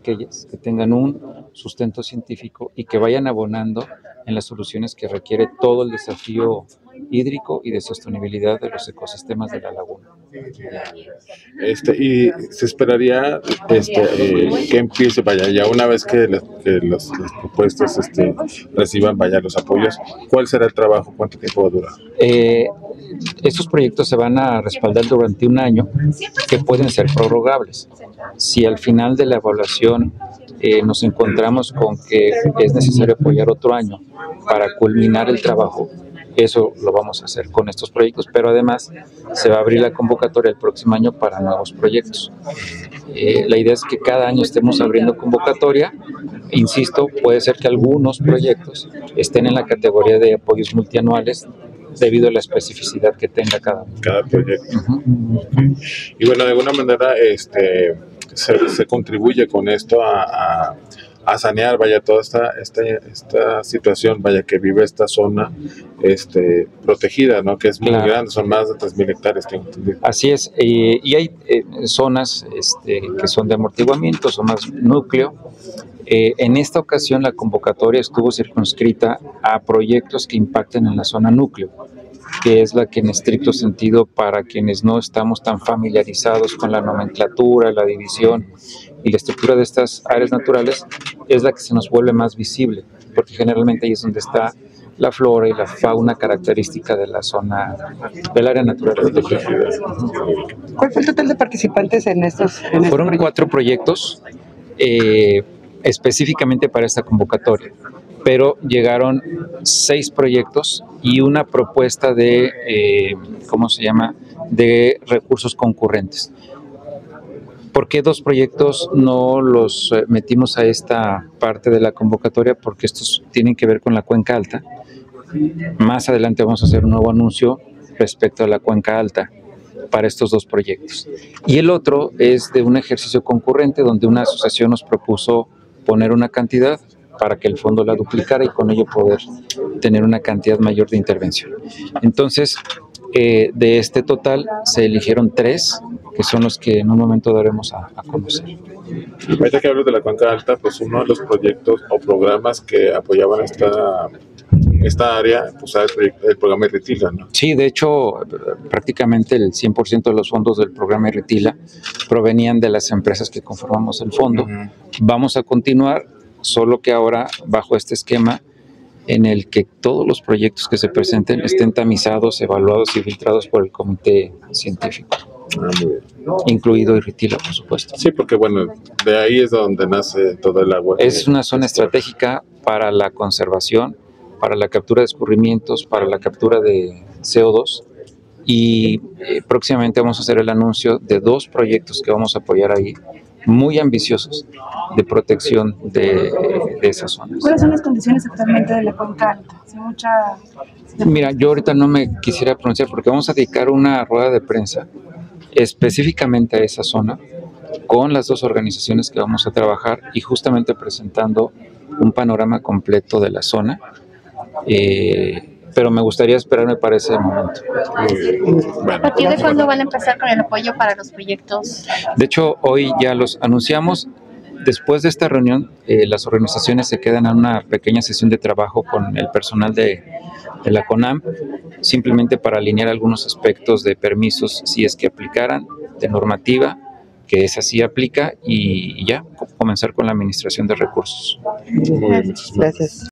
aquellas que tengan un sustento científico y que vayan abonando en las soluciones que requiere todo el desafío hídrico y de sostenibilidad de los ecosistemas de la laguna. Este, y se esperaría este, eh, que empiece, vaya, ya una vez que, las, que los, las propuestas este, reciban, vaya, los apoyos, ¿cuál será el trabajo? ¿Cuánto tiempo va a durar? Eh, estos proyectos se van a respaldar durante un año que pueden ser prorrogables. Si al final de la evaluación eh, nos encontramos con que es necesario apoyar otro año para culminar el trabajo, eso lo vamos a hacer con estos proyectos, pero además se va a abrir la convocatoria el próximo año para nuevos proyectos. Eh, la idea es que cada año estemos abriendo convocatoria. Insisto, puede ser que algunos proyectos estén en la categoría de apoyos multianuales debido a la especificidad que tenga cada. Cada proyecto. Y bueno, de alguna manera este, se, se contribuye con esto a, a, a sanear, vaya, toda esta, esta, esta situación, vaya, que vive esta zona este, protegida, ¿no? Que es muy Claro. grande, son más de 3.000 hectáreas, tengo entendido. Así es, eh, y hay eh, zonas este, que son de amortiguamiento, son más núcleo. Eh, en esta ocasión la convocatoria estuvo circunscrita a proyectos que impacten en la zona núcleo, que es la que en estricto sentido para quienes no estamos tan familiarizados con la nomenclatura, la división y la estructura de estas áreas naturales, es la que se nos vuelve más visible, porque generalmente ahí es donde está la flora y la fauna característica de la zona del área natural protegida. ¿Cuál fue el total de participantes en estos? En estos Fueron proyectos? cuatro proyectos eh, específicamente para esta convocatoria, pero llegaron seis proyectos y una propuesta de, eh, ¿cómo se llama?, de recursos concurrentes. ¿Por qué dos proyectos no los eh, metimos a esta parte de la convocatoria? Porque estos tienen que ver con la cuenca alta. Más adelante vamos a hacer un nuevo anuncio respecto a la cuenca alta para estos dos proyectos. Y el otro es de un ejercicio concurrente donde una asociación nos propuso poner una cantidad para que el fondo la duplicara y con ello poder tener una cantidad mayor de intervención. Entonces, eh, de este total se eligieron tres, que son los que en un momento daremos a, a conocer. Ahorita que hablo de la cuenca alta, pues uno de los proyectos o programas que apoyaban esta, esta área, pues el, el programa Irritila, ¿no? Sí, de hecho, prácticamente el 100% de los fondos del programa Irritila provenían de las empresas que conformamos el fondo. Vamos a continuar, solo que ahora bajo este esquema en el que todos los proyectos que se presenten estén tamizados, evaluados y filtrados por el comité científico, Ah, muy bien. incluido Irritila, por supuesto. Sí, porque bueno, de ahí es donde nace todo el agua. Es una zona estratégica para la conservación, para la captura de escurrimientos, para la captura de CO2 y eh, próximamente vamos a hacer el anuncio de dos proyectos que vamos a apoyar ahí, muy ambiciosos, de protección de, de esas zonas. ¿Cuáles son las condiciones actualmente de la cuenca alta? Hay mucha... Mira, yo ahorita no me quisiera pronunciar porque vamos a dedicar una rueda de prensa específicamente a esa zona con las dos organizaciones que vamos a trabajar y justamente presentando un panorama completo de la zona. Eh, pero me gustaría esperarme para ese momento. Bueno, ¿A partir de cuándo van a empezar con el apoyo para los proyectos? De hecho, hoy ya los anunciamos. Después de esta reunión, eh, las organizaciones se quedan a una pequeña sesión de trabajo con el personal de, de la CONAM, simplemente para alinear algunos aspectos de permisos, si es que aplicaran, de normativa, que esa sí aplica, y ya comenzar con la administración de recursos. muy bien, Gracias.